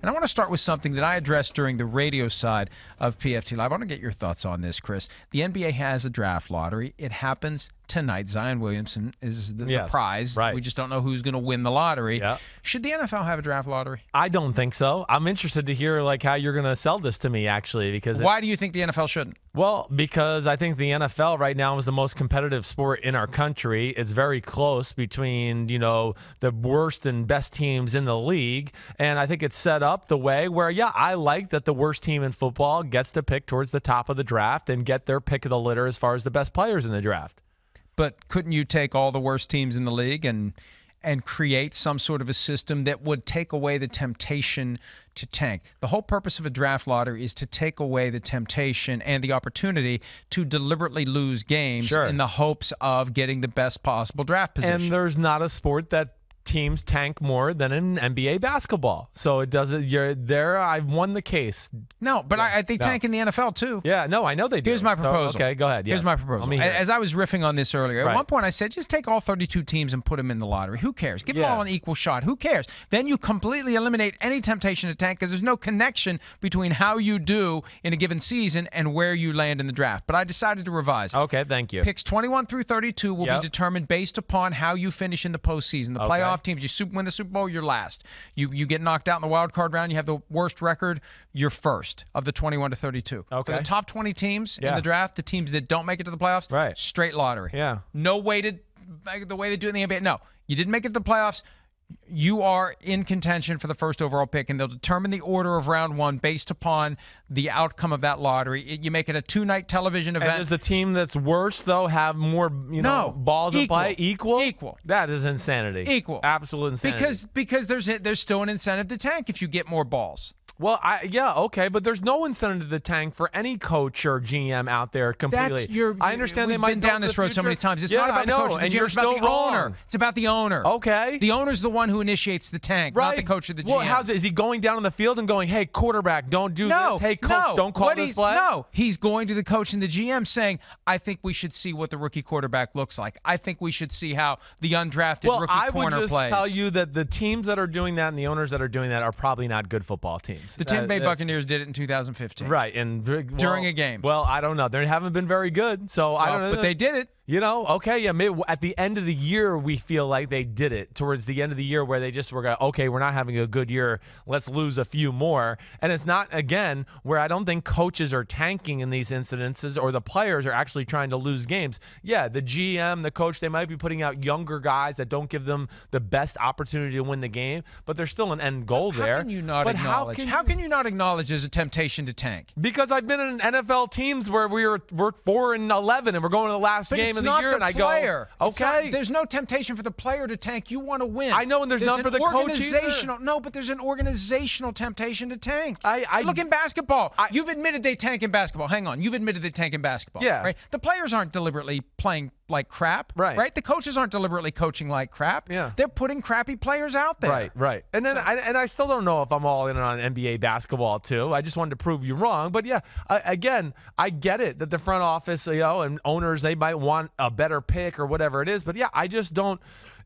And I want to start with something that I addressed during the radio side of PFT Live. I want to get your thoughts on this, Chris. The NBA has a draft lottery. It happens tonight. Zion Williamson is the, Yes, the prize. right. We just don't know who's going to win the lottery. Yeah. Should the NFL have a draft lottery? I don't think so. I'm interested to hear like how you're going to sell this to me actually because it- Why do you think the NFL shouldn't? well, because I think the NFL right now is the most competitive sport in our country. It's very close between, you know, the worst and best teams in the league, and I think it's set up the way where yeah, I like that the worst team in football gets to pick towards the top of the draft and get their pick of the litter as far as the best players in the draft. But couldn't you take all the worst teams in the league and and create some sort of a system that would take away the temptation to tank? The whole purpose of a draft lottery is to take away the temptation and the opportunity to deliberately lose games Sure. in the hopes of getting the best possible draft position. And there's not a sport that teams tank more than in NBA basketball. So it doesn't. You're there. I've won the case. no, but I, I think no. tank in the NFL too. Yeah. No, I know they do. Here's my So, proposal. okay, go ahead. Here's my proposal. As I was riffing on this earlier, at Right. one point I said, just take all 32 teams and put them in the lottery. Who cares? Give them all an equal shot. Who cares? Then you completely eliminate any temptation to tank because there's no connection between how you do in a given season and where you land in the draft. But I decided to revise. it. Okay, thank you. Picks 21 through 32 will Yep. be determined based upon how you finish in the postseason. The Okay. Playoff teams, you win the Super Bowl, you're last. You you get knocked out in the wild card round, you have the worst record, you're first of the 21 to 32. For Okay. the top 20 teams in the draft, the teams that don't make it to the playoffs, Right. straight lottery. Yeah. No weighted the way they do it in the NBA. No, you didn't make it to the playoffs. You are in contention for the first overall pick, and they'll determine the order of round one based upon the outcome of that lottery. You make it a two-night television And event. does the team that's worse though have more, you know, No. balls in play? Equal. Equal. Equal. That is insanity. Equal. Absolute insanity. because because there's there's still an incentive to tank if you get more balls. Well, I yeah, okay, but there's no incentive to the tank for any coach or GM out there completely. That's your. I understand they might been down this road so many times. It's yeah, not about I the coach and the and GM. you're It's about the owner. It's about the owner. Okay. The owner's the one who initiates the tank, Right. not the coach or the GM. Well, how's it? Is he going down on the field and going, "Hey, quarterback, don't do No, this. Hey, coach, no. don't call What this he's- play." No, he's going to the coach and the GM saying, "I think we should see what the rookie quarterback looks like. I think we should see how the undrafted Well, rookie I would corner just plays." tell you that the teams that are doing that and the owners that are doing that are probably not good football teams. The Tampa Bay that's- Buccaneers did it in 2015. Right, and uh, well, During a game. Well, I don't know. They haven't been very good, so I don't know. but they did it. You know, okay, yeah. Maybe at the end of the year, we feel like they did it. Towards the end of the year, where they just were going, okay, we're not having a good year. Let's lose a few more. And it's not again where I don't think coaches are tanking in these incidences, or the players are actually trying to lose games. Yeah, the GM, the coach, they might be putting out younger guys that don't give them the best opportunity to win the game, but there's still an end goal How there. can you not but acknowledge? How can, how can you not acknowledge there's a temptation to tank? because I've been in NFL teams where we were we're four and eleven and we're going to the last But game of the not year, the and I player. go, It's not- okay, there's no temptation for the player to tank. You want to win. I know, and there's none an for the coach either. No, but there's an organizational temptation to tank. I- I- look in basketball. You've admitted they tank in basketball. Hang on, you've admitted they tank in basketball. Yeah. right. The players aren't deliberately playing like crap. Right. Right. The coaches aren't deliberately coaching like crap. Yeah. They're putting crappy players out there. Right, right. And then I, and I still don't know if I'm all in on NBA basketball too. I just wanted to prove you wrong. But yeah, I, again, I get it that the front office, you know, and owners they might want a better pick or whatever it is. But yeah, I just don't.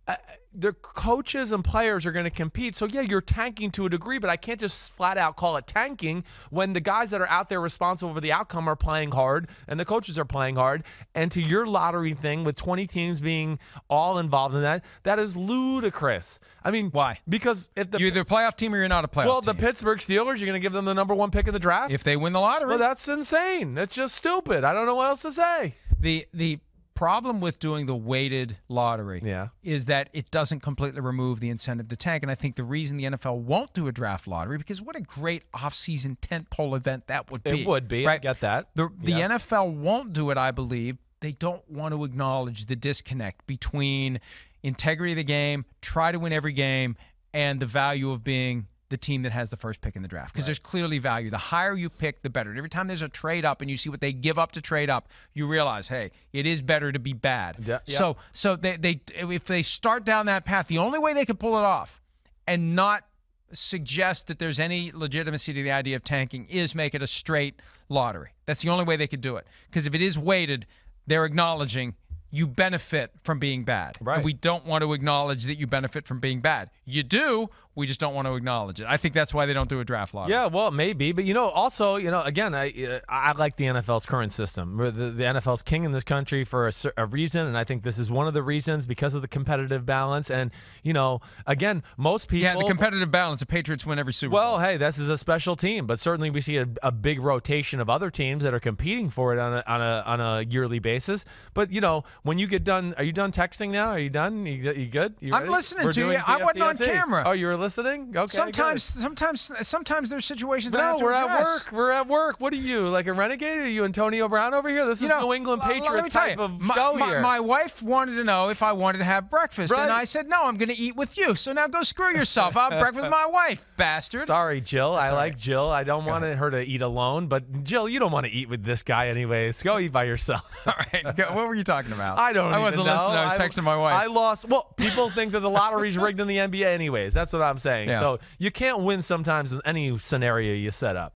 Uh, their coaches and players are going to compete. So yeah, you're tanking to a degree, but I can't just flat out call it tanking when the guys that are out there responsible for the outcome are playing hard and the coaches are playing hard. And to your lottery thing with 20 teams being all involved in that, that is ludicrous. I mean, Why? Because if the You're either a playoff team or you're not a playoff team. well, team. the Pittsburgh Steelers, you're going to give them the number one pick in the draft. if they win the lottery, well, that's insane. That's just stupid. I don't know what else to say. the the problem with doing the weighted lottery Yeah. is that it doesn't completely remove the incentive to tank. And I think the reason the NFL won't do a draft lottery because what a great offseason tentpole event that would be. It would be. I Right. get that. The the Yes. NFL won't do it, I believe. They don't want to acknowledge the disconnect between integrity of the game, try to win every game, and the value of being the team that has the first pick in the draft. Because there's clearly value. The higher you pick, the better. And every time there's a trade up and you see what they give up to trade up, you realize, hey, it is better to be bad. Yeah, yeah. So so they, they if they start down that path, the only way they could pull it off and not suggest that there's any legitimacy to the idea of tanking is make it a straight lottery. That's the only way they could do it. Because if it is weighted, they're acknowledging you benefit from being bad. Right. And we don't want to acknowledge that you benefit from being bad. You do We just don't want to acknowledge it. I think that's why they don't do a draft lottery. Yeah, well, maybe, but you know, also, you know, again, I I like the NFL's current system. The, the NFL's king in this country for a, a, reason, and I think this is one of the reasons because of the competitive balance. And you know, again, most people yeah, the competitive balance. The Patriots win every Super well, Bowl. Well, hey, this is a special team, but certainly we see a, a, big rotation of other teams that are competing for it on a, on a on a yearly basis. But you know, when you get done, are you done texting now? Are you done? You, you good? You I'm listening We're to you. I wasn't on camera. Oh, you were listening. Okay. Sometimes, good. sometimes, sometimes there's situations. No, we're address. at work. We're at work. What are you like a renegade? Are you Antonio Brown over here? This you is know, New England Patriots type you, of my, show my, here. My wife wanted to know if I wanted to have breakfast, right. and I said no. I'm going to eat with you. So now go screw yourself. I'll have breakfast with my wife, bastard. Sorry, Jill. That's I like right. Jill. I don't want her to eat alone, but Jill, you don't want to eat with this guy anyways. Go eat by yourself. All right. Go, what were you talking about? I don't. Know. I wasn't know. listening. I was texting my wife. I lost. Well, people think that the lottery's rigged in the NBA, anyways. That's what I'm saying. Yeah. So you can't win sometimes in any scenario you set up.